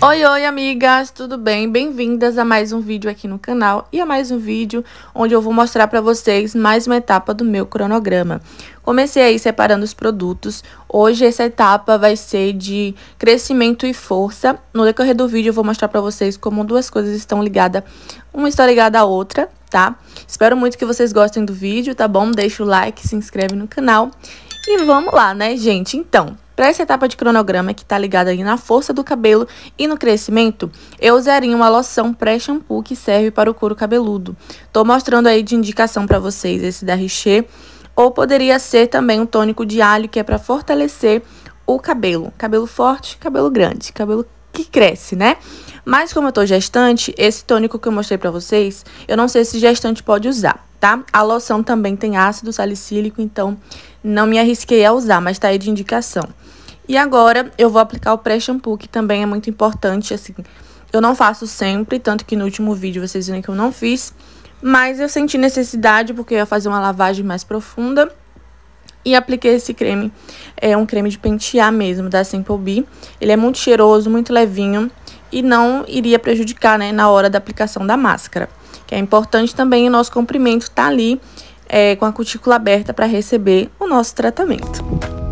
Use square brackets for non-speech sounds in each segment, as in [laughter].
Oi, oi, amigas, tudo bem? Bem-vindas a mais um vídeo aqui no canal e a mais um vídeo onde eu vou mostrar para vocês mais uma etapa do meu cronograma. Comecei aí separando os produtos. Hoje essa etapa vai ser de crescimento e força. No decorrer do vídeo eu vou mostrar para vocês como duas coisas estão ligadas, uma está ligada à outra, tá? Espero muito que vocês gostem do vídeo, tá bom? Deixa o like, se inscreve no canal e vamos lá, né, gente? Então, para essa etapa de cronograma que está ligada aí na força do cabelo e no crescimento, eu usaria uma loção pré-shampoo que serve para o couro cabeludo. Tô mostrando aí de indicação para vocês esse da Richer, ou poderia ser também um tônico de alho que é para fortalecer o cabelo. Cabelo forte, cabelo grande, cabelo que cresce, né? Mas como eu tô gestante, esse tônico que eu mostrei para vocês, eu não sei se gestante pode usar, tá? A loção também tem ácido salicílico, então não me arrisquei a usar, mas tá aí de indicação. E agora eu vou aplicar o pré-shampoo, que também é muito importante, assim. Eu não faço sempre, tanto que no último vídeo vocês viram que eu não fiz. Mas eu senti necessidade, porque eu ia fazer uma lavagem mais profunda. E apliquei esse creme, é um creme de pentear mesmo, da Simple Bee. Ele é muito cheiroso, muito levinho e não iria prejudicar, né, na hora da aplicação da máscara. Que é importante também o nosso comprimento tá ali é, com a cutícula aberta para receber o nosso tratamento.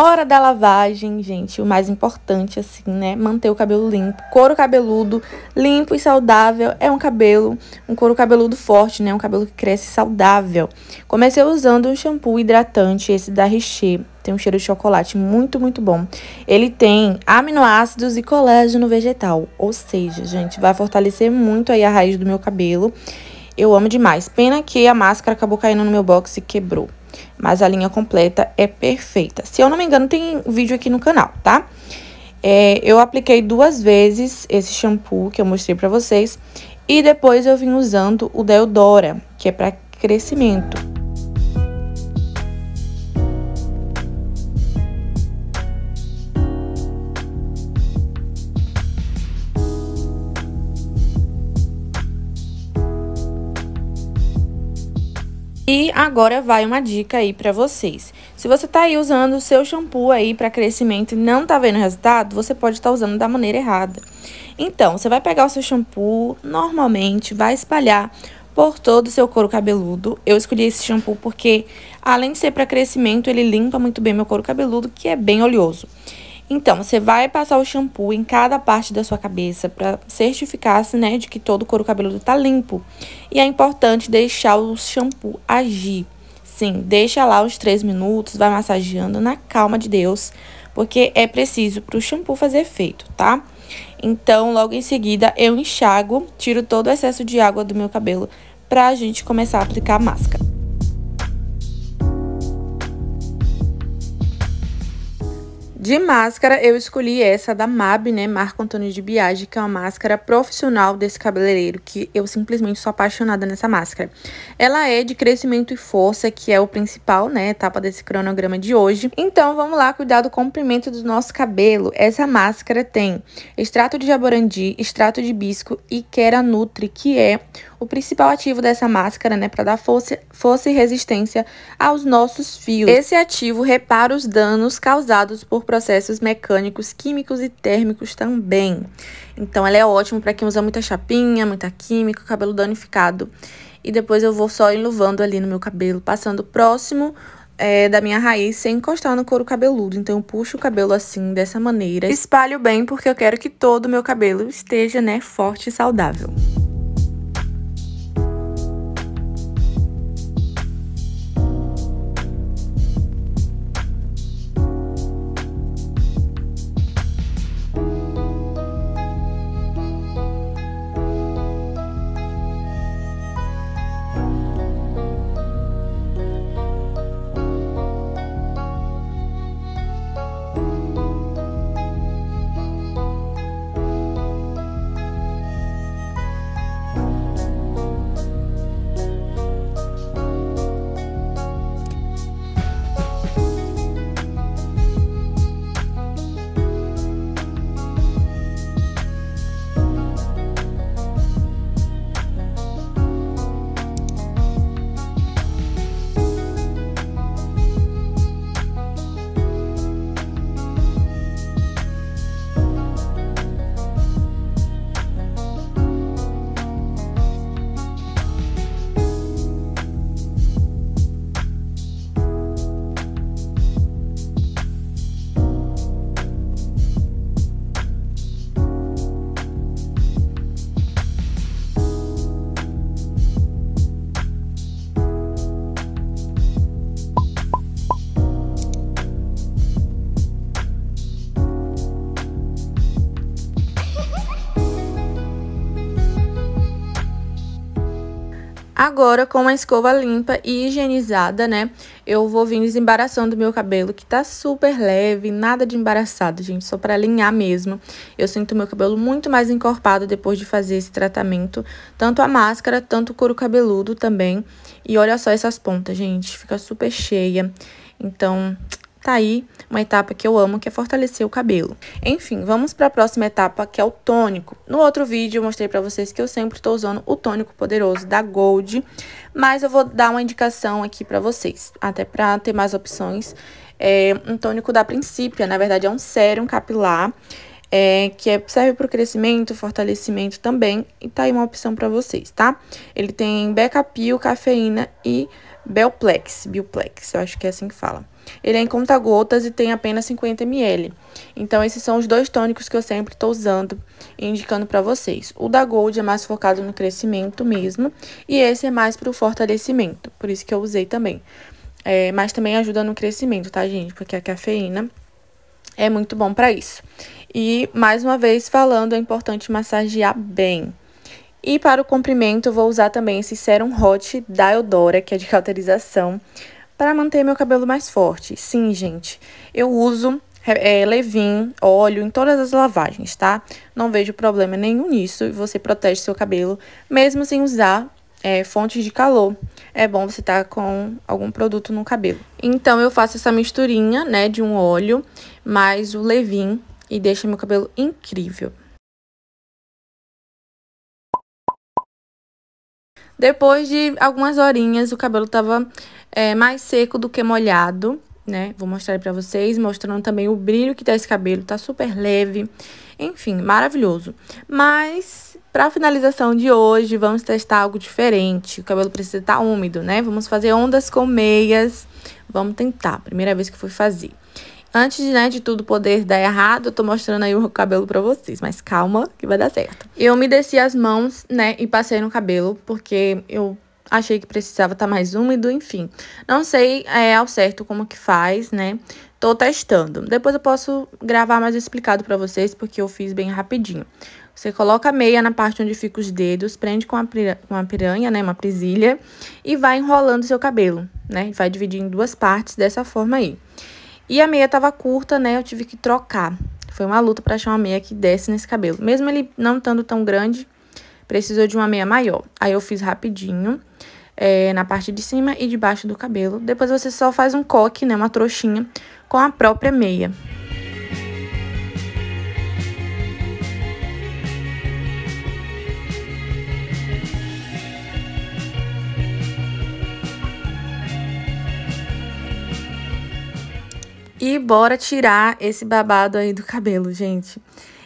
Hora da lavagem, gente, o mais importante, assim, né? Manter o cabelo limpo. Couro cabeludo, limpo e saudável. É um cabelo, um couro cabeludo forte, né? Um cabelo que cresce saudável. Comecei usando um shampoo hidratante, esse da Richer. Tem um cheiro de chocolate muito, muito bom. Ele tem aminoácidos e colágeno vegetal. Ou seja, gente, vai fortalecer muito aí a raiz do meu cabelo. Eu amo demais. Pena que a máscara acabou caindo no meu box e quebrou. Mas a linha completa é perfeita. Se eu não me engano, tem vídeo aqui no canal, tá? É, eu apliquei duas vezes esse shampoo que eu mostrei pra vocês. E depois eu vim usando o Deodora, que é pra crescimento. E agora vai uma dica aí para vocês. Se você tá aí usando o seu shampoo aí para crescimento e não tá vendo resultado, você pode estar tá usando da maneira errada. Então, você vai pegar o seu shampoo normalmente, vai espalhar por todo o seu couro cabeludo. Eu escolhi esse shampoo porque, além de ser para crescimento, ele limpa muito bem meu couro cabeludo, que é bem oleoso. Então, você vai passar o shampoo em cada parte da sua cabeça para certificar-se, né, de que todo o couro cabeludo tá limpo. E é importante deixar o shampoo agir. Sim, deixa lá os três minutos, vai massageando na calma de Deus, porque é preciso para o shampoo fazer efeito, tá? Então, logo em seguida, eu enxago, tiro todo o excesso de água do meu cabelo para a gente começar a aplicar a máscara. De máscara, eu escolhi essa da MAB, né, Marco Antônio de Biagi, que é uma máscara profissional desse cabeleireiro, que eu simplesmente sou apaixonada nessa máscara. Ela é de crescimento e força, que é o principal, né, etapa desse cronograma de hoje. Então, vamos lá cuidar do comprimento do nosso cabelo. Essa máscara tem extrato de jaborandi, extrato de bisco e Kera Nutri, que é o principal ativo dessa máscara, né, para dar força, força e resistência aos nossos fios. Esse ativo repara os danos causados por processos mecânicos, químicos e térmicos também. Então, ela é ótima para quem usa muita chapinha, muita química, cabelo danificado. E depois eu vou só enluvando ali no meu cabelo, passando próximo é, da minha raiz sem encostar no couro cabeludo. Então, eu puxo o cabelo assim, dessa maneira. Espalho bem, porque eu quero que todo o meu cabelo esteja, né, forte e saudável. Agora, com uma escova limpa e higienizada, né, eu vou vir desembaraçando meu cabelo, que tá super leve, nada de embaraçado, gente, só pra alinhar mesmo. Eu sinto meu cabelo muito mais encorpado depois de fazer esse tratamento, tanto a máscara, tanto o couro cabeludo também. E olha só essas pontas, gente, fica super cheia. Então, tá aí uma etapa que eu amo, que é fortalecer o cabelo. Enfim, vamos para a próxima etapa, que é o tônico. No outro vídeo eu mostrei para vocês que eu sempre estou usando o tônico poderoso da Gold, mas eu vou dar uma indicação aqui para vocês, até para ter mais opções. É um tônico da Princípia, na verdade é um sérum capilar, é, que é, serve para o crescimento, fortalecimento também, e tá aí uma opção para vocês, tá? Ele tem Becapil, cafeína e Belplex, Bioplex, eu acho que é assim que fala. Ele é em conta-gotas e tem apenas 50 ml. Então, esses são os dois tônicos que eu sempre estou usando e indicando para vocês. O da Gold é mais focado no crescimento mesmo, e esse é mais para o fortalecimento, por isso que eu usei também. É, mas também ajuda no crescimento, tá, gente? Porque a cafeína é muito bom para isso. E, mais uma vez, falando, é importante massagear bem. E para o comprimento, eu vou usar também esse Serum Hot da Eudora, que é de cauterização, para manter meu cabelo mais forte. Sim, gente, eu uso é, Levin, óleo em todas as lavagens, tá? Não vejo problema nenhum nisso e você protege seu cabelo, mesmo sem usar é, fontes de calor. É bom você estar tá com algum produto no cabelo. Então, eu faço essa misturinha, né, de um óleo mais o Levin e deixa meu cabelo incrível. Depois de algumas horinhas, o cabelo tava é, mais seco do que molhado, né? Vou mostrar para vocês, mostrando também o brilho que tá esse cabelo, tá super leve. Enfim, maravilhoso. Mas, pra finalização de hoje, vamos testar algo diferente. O cabelo precisa estar tá úmido, né? Vamos fazer ondas com meias. Vamos tentar, primeira vez que fui fazer. Antes né, de tudo poder dar errado, eu tô mostrando aí o cabelo pra vocês. Mas calma, que vai dar certo. Eu me desci as mãos, né, e passei no cabelo, porque eu achei que precisava estar tá mais úmido, enfim. Não sei é, ao certo como que faz, né? Tô testando. Depois eu posso gravar mais explicado pra vocês, porque eu fiz bem rapidinho. Você coloca a meia na parte onde fica os dedos, prende com uma, piranha, né, uma presilha, e vai enrolando seu cabelo, né? Vai dividir em duas partes dessa forma aí. E a meia tava curta, né? Eu tive que trocar. Foi uma luta para achar uma meia que desce nesse cabelo. Mesmo ele não estando tão grande, precisou de uma meia maior. Aí eu fiz rapidinho, é, na parte de cima e de baixo do cabelo. Depois você só faz um coque, né? Uma trouxinha com a própria meia. E bora tirar esse babado aí do cabelo, gente.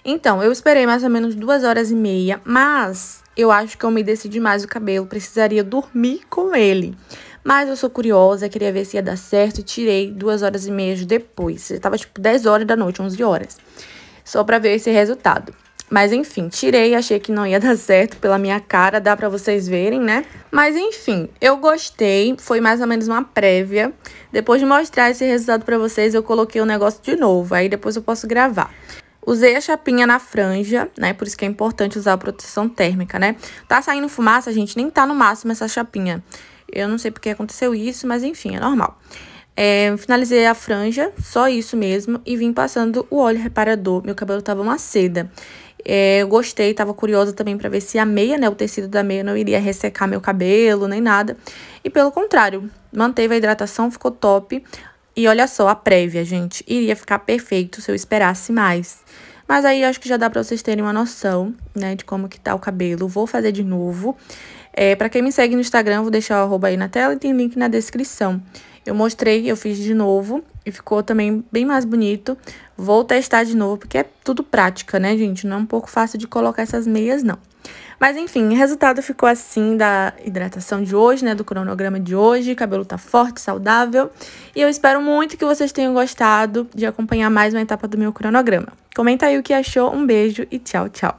Então, eu esperei mais ou menos duas horas e meia, mas eu acho que eu umedeci demais o cabelo, precisaria dormir com ele. Mas eu sou curiosa, queria ver se ia dar certo e tirei duas horas e meia depois. Já tava tipo 10 horas da noite, 11 horas. Só pra ver esse resultado. Mas enfim, tirei, achei que não ia [laughs] dar certo pela minha cara, dá pra vocês verem, né? Mas enfim, eu gostei, foi mais ou menos uma prévia. Depois de mostrar esse resultado pra vocês, eu coloquei o negócio de novo, aí depois eu posso gravar. Usei a chapinha na franja, né? Por isso que é importante usar a proteção térmica, né? Tá saindo fumaça, gente, nem tá no máximo essa chapinha. Eu não sei porque aconteceu isso, mas enfim, é normal. É, finalizei a franja, só isso mesmo, e vim passando o óleo reparador. Meu cabelo tava uma seda. É, eu gostei, tava curiosa também para ver se a meia, né, o tecido da meia não iria ressecar meu cabelo, nem nada. E pelo contrário, manteve a hidratação, ficou top. E olha só, a prévia, gente, iria ficar perfeito se eu esperasse mais. Mas aí acho que já dá pra vocês terem uma noção, né, de como que tá o cabelo. Vou fazer de novo. É, pra quem me segue no Instagram, vou deixar o arroba aí na tela e tem link na descrição. Eu mostrei, eu fiz de novo e ficou também bem mais bonito. Vou testar de novo, porque é tudo prática, né, gente? Não é um pouco fácil de colocar essas meias, não. Mas enfim, o resultado ficou assim da hidratação de hoje, né, do cronograma de hoje. Cabelo tá forte, saudável. E eu espero muito que vocês tenham gostado de acompanhar mais uma etapa do meu cronograma. Comenta aí o que achou, um beijo e tchau, tchau.